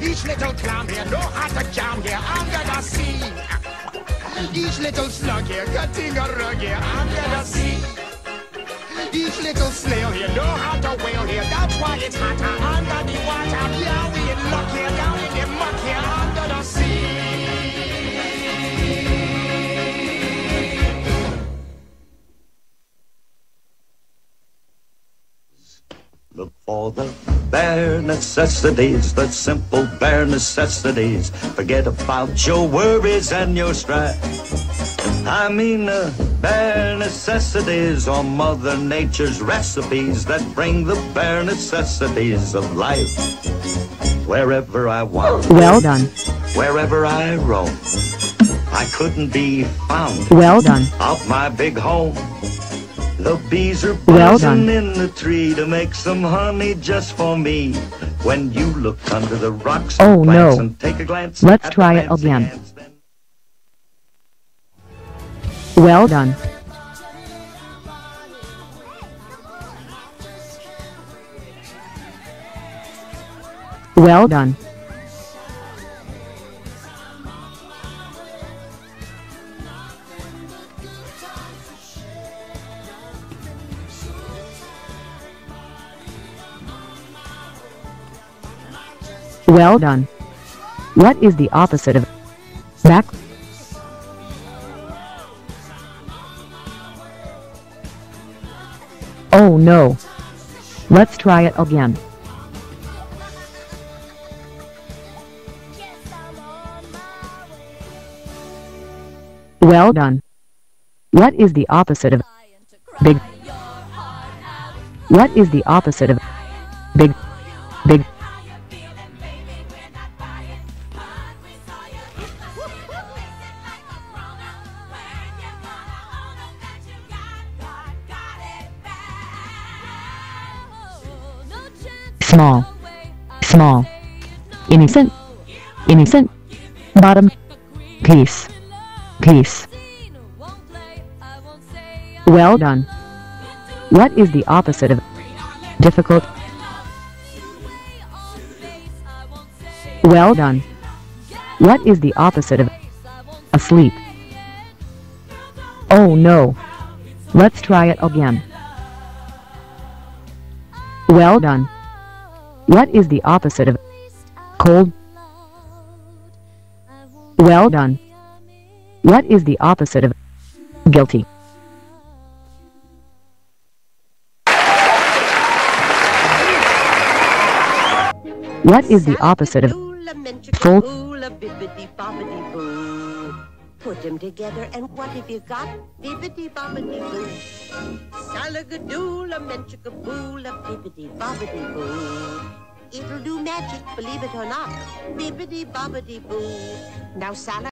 Each little clown here know how to jam here under the sea. Each little slug here cutting a rug here under the sea. Each little snail here know how to wail here. That's why it's hotter under the water. Yeah, we in luck here, down in the muck here under the sea. Look for the bare necessities, the simple bare necessities. Forget about your worries and your strife. I mean the bare necessities or Mother Nature's recipes that bring the bare necessities of life. Wherever I want, Well done. wherever I roam, I couldn't be found Well done. of my big home. The bees are Well buzzing done. in the tree to make some honey just for me. When you look under the rocks Oh, no. and take a glance Let's try it again. Well done. Well done. Well done. What is the opposite of Oh no. Let's try it again. Well done. What is the opposite of big? What is the opposite of big? Small. Small. Innocent. Innocent. Bottom. Peace. Peace. Well done. What is the opposite of difficult? Well done. What is the opposite of asleep? Oh no. Let's try it again. Well done. What is the opposite of cold? Well done. What is the opposite of guilty? What is the opposite of full? Put them together, and what have you got? Bibbidi bobbidi boo. Salagadoola menchikaboola bibbidi bobbidi boo. It'll do magic, believe it or not. Bibbidi bobbidi boo. Now, Sala.